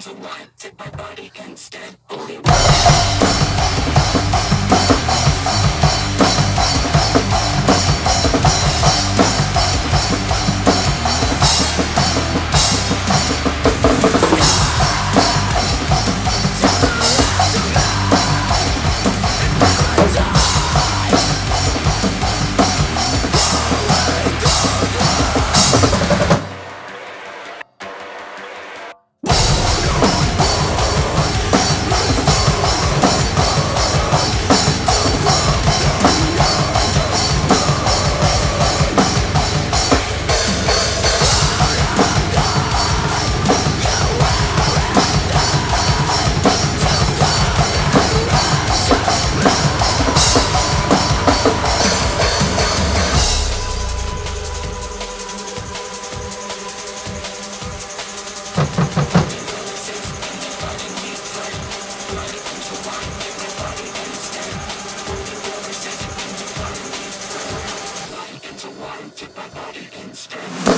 into one. Tip my body instead. Holy Wednesday.